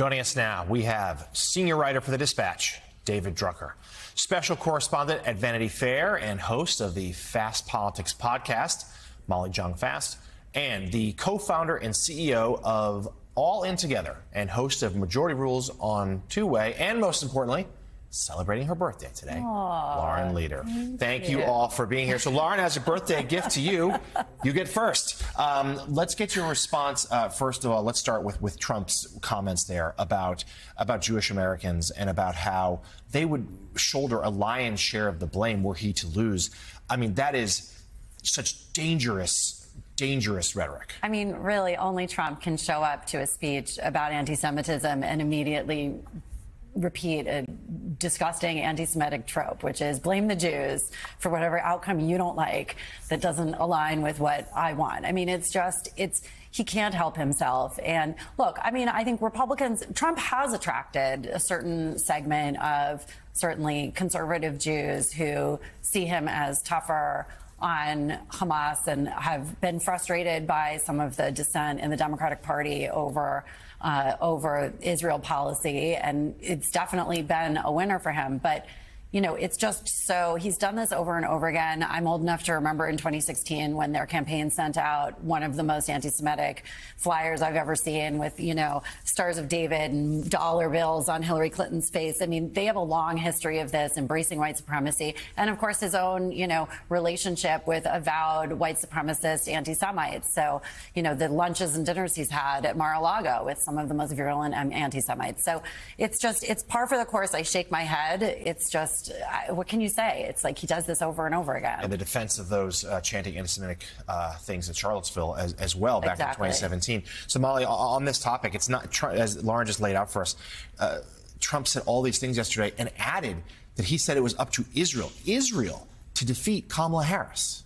Joining us now, we have senior writer for The Dispatch, David Drucker, special correspondent at Vanity Fair and host of the Fast Politics podcast, Molly Jong Fast, and the co founder and CEO of All In Together and host of Majority Rules on Two Way, and most importantly, celebrating her birthday today, Aww, Lauren Leader. Thank, thank you. you. all for being here. So, Lauren has a birthday gift to you. You get first. Um, let's get your response. Uh, first of all, let's start with, with Trump's comments there about about Jewish Americans and about how they would shoulder a lion's share of the blame were he to lose. I mean, that is such dangerous dangerous rhetoric. I mean, really, only Trump can show up to a speech about anti Semitism and immediately repeat a disgusting anti-Semitic trope, which is blame the Jews for whatever outcome you don't like that doesn't align with what I want. I mean, it's just, it's, he can't help himself. And look, I mean, I think Republicans, Trump has attracted a certain segment of certainly conservative Jews who see him as tougher on Hamas and have been frustrated by some of the dissent in the Democratic Party over uh, over Israel policy, and it's definitely been a winner for him. But you know, it's just so he's done this over and over again. I'm old enough to remember in 2016 when their campaign sent out one of the most anti-Semitic flyers I've ever seen with, you know, stars of David and dollar bills on Hillary Clinton's face. I mean, they have a long history of this, embracing white supremacy. And of course, his own, you know, relationship with avowed white supremacist anti-Semites. So, you know, the lunches and dinners he's had at Mar-a-Lago with some of the most virulent um, anti-Semites. So it's just, it's par for the course. I shake my head. It's just, just, what can you say? It's like he does this over and over again. And the defense of those uh, chanting anti-Semitic uh, things in Charlottesville as, as well back exactly. in 2017. So, Molly, on this topic, it's not, as Lauren just laid out for us, uh, Trump said all these things yesterday and added that he said it was up to Israel, Israel, to defeat Kamala Harris.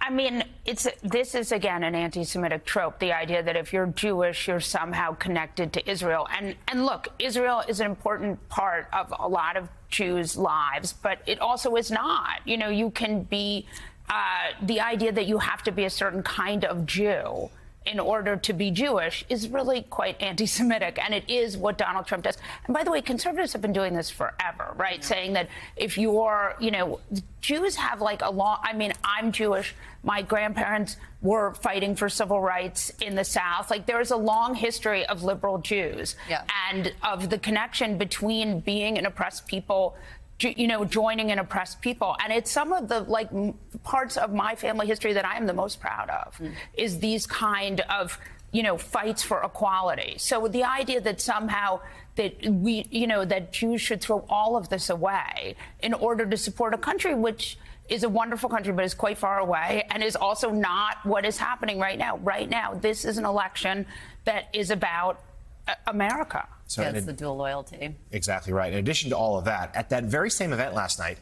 I, mean, it's this is again an anti-Semitic trope: the idea that if you're Jewish, you're somehow connected to Israel. And and look, Israel is an important part of a lot of Jews' lives, but it also is not. You know, you can be uh, the idea that you have to be a certain kind of Jew in order to be Jewish is really quite anti Semitic. And it is what Donald Trump does. And by the way, conservatives have been doing this forever, right? Yeah. Saying that if you're, you know, Jews have like a long, I mean, I'm Jewish. My grandparents were fighting for civil rights in the South. Like there is a long history of liberal Jews yeah. and of the connection between being an oppressed people you know, joining and oppressed people. And it's some of the like parts of my family history that I am the most proud of mm. is these kind of, you know, fights for equality. So the idea that somehow that we, you know, that Jews should throw all of this away in order to support a country which is a wonderful country, but is quite far away and is also not what is happening right now. Right now, this is an election that is about America. So yeah, it's the dual loyalty. Exactly right. In addition to all of that, at that very same event last night,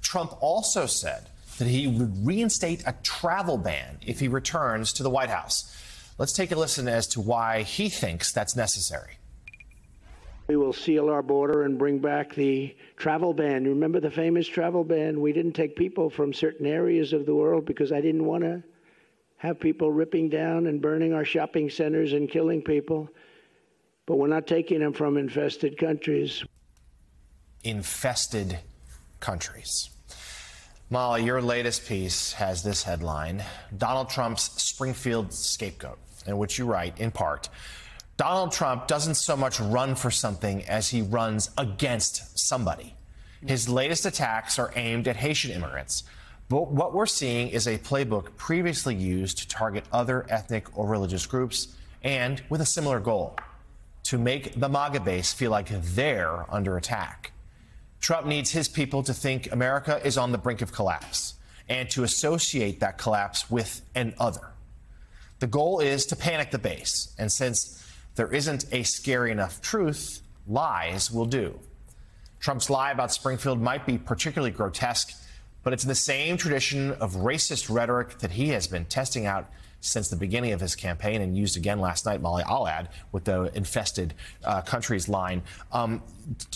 Trump also said that he would reinstate a travel ban if he returns to the White House. Let's take a listen as to why he thinks that's necessary. We will seal our border and bring back the travel ban. Remember the famous travel ban? We didn't take people from certain areas of the world because I didn't want to have people ripping down and burning our shopping centers and killing people but we're not taking them from infested countries. Infested countries. Molly, your latest piece has this headline Donald Trump's Springfield scapegoat, in which you write, in part, Donald Trump doesn't so much run for something as he runs against somebody. His latest attacks are aimed at Haitian immigrants. But what we're seeing is a playbook previously used to target other ethnic or religious groups and with a similar goal to make the MAGA base feel like they're under attack. Trump needs his people to think America is on the brink of collapse and to associate that collapse with an other. The goal is to panic the base, and since there isn't a scary enough truth, lies will do. Trump's lie about Springfield might be particularly grotesque, but it's in the same tradition of racist rhetoric that he has been testing out since the beginning of his campaign and used again last night, Molly, I'll add, with the infested uh, countries line. Um,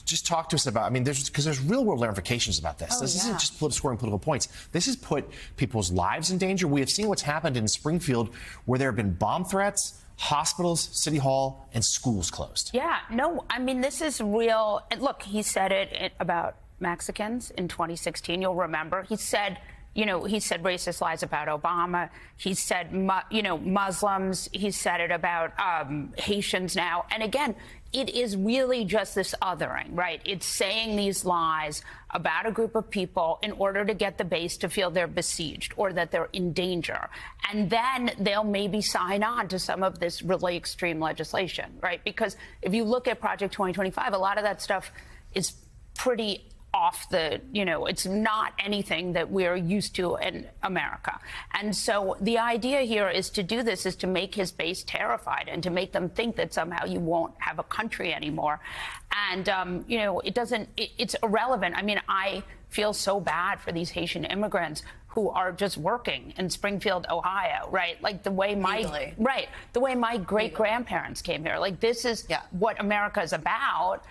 just talk to us about, I mean, there's because there's real world ramifications about this. Oh, this yeah. isn't just political scoring political points. This has put people's lives in danger. We have seen what's happened in Springfield where there have been bomb threats hospitals, city hall, and schools closed. Yeah, no, I mean, this is real. And look, he said it about Mexicans in 2016. You'll remember. He said, you know, he said racist lies about Obama. He said, you know, Muslims. He said it about um, Haitians now. And again, it is really just this othering, right? It's saying these lies about a group of people in order to get the base to feel they're besieged or that they're in danger. And then they'll maybe sign on to some of this really extreme legislation, right? Because if you look at Project 2025, a lot of that stuff is pretty off the, you know, it's not anything that we're used to in America. And so the idea here is to do this is to make his base terrified and to make them think that somehow you won't have a country anymore. And, um, you know, it doesn't, it, it's irrelevant. I mean, I feel so bad for these Haitian immigrants who are just working in Springfield, Ohio, right? Like the way my Legally. right, the way my great grandparents came here. Like this is Yeah. what America is about.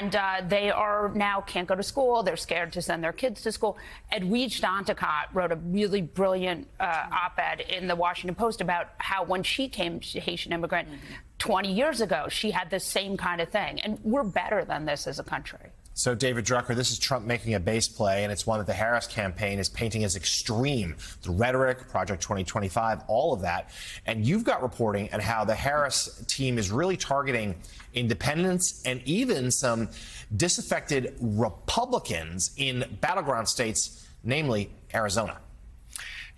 And uh, they are now can't go to school. They're scared to send their kids to school. Edwidge Danticat wrote a really brilliant uh, op-ed in the Washington Post about how when she came, she, Haitian immigrant, 20 years ago, she had the same kind of thing. And we're better than this as a country. So, David Drucker, this is Trump making a base play, and it's one that the Harris campaign is painting as extreme. The rhetoric, Project 2025, all of that. And you've got reporting on how the Harris team is really targeting independents and even some disaffected Republicans in battleground states, namely Arizona.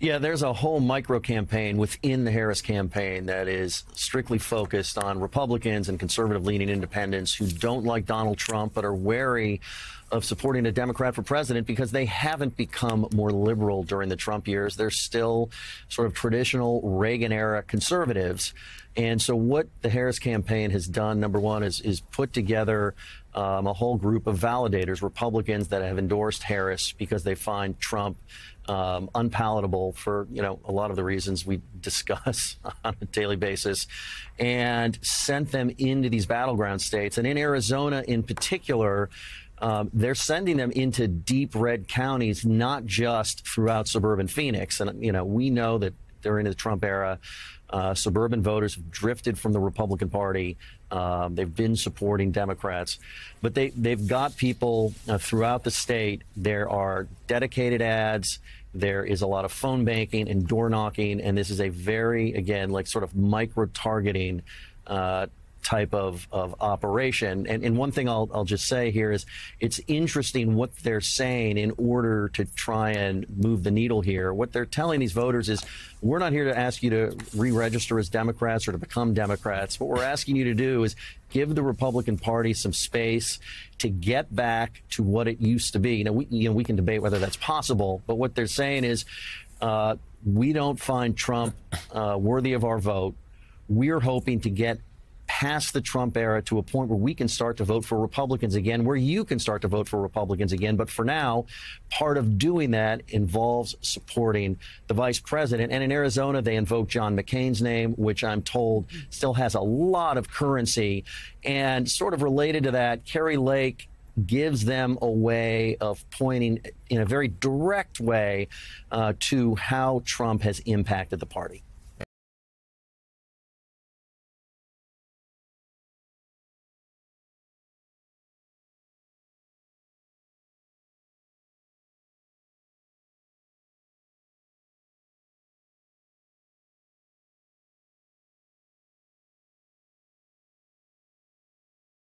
Yeah, there's a whole micro campaign within the Harris campaign that is strictly focused on Republicans and conservative leaning independents who don't like Donald Trump but are wary of supporting a Democrat for president because they haven't become more liberal during the Trump years. They're still sort of traditional Reagan era conservatives. And so, what the Harris campaign has done, number one, is, is put together um, a whole group of validators, Republicans that have endorsed Harris because they find Trump um, unpalatable for you know a lot of the reasons we discuss on a daily basis, and sent them into these battleground states. And in Arizona, in particular, um, they're sending them into deep red counties, not just throughout suburban Phoenix. And you know we know that during the Trump era. Uh, suburban voters have drifted from the Republican Party. Um, they've been supporting Democrats, but they they've got people uh, throughout the state. There are dedicated ads. There is a lot of phone banking and door knocking, and this is a very again like sort of micro targeting. Uh, type of, of operation. And, and one thing I'll, I'll just say here is it's interesting what they're saying in order to try and move the needle here. What they're telling these voters is we're not here to ask you to re register as Democrats or to become Democrats. What we're asking you to do is give the Republican Party some space to get back to what it used to be. You know, we, you know, we can debate whether that's possible, but what they're saying is uh, we don't find Trump uh, worthy of our vote. We're hoping to get past the Trump era to a point where we can start to vote for Republicans again, where you can start to vote for Republicans again. But for now, part of doing that involves supporting the vice president. And in Arizona, they invoke John McCain's name, which I'm told still has a lot of currency. And sort of related to that, Kari Lake gives them a way of pointing in a very direct way uh, to how Trump has impacted the party.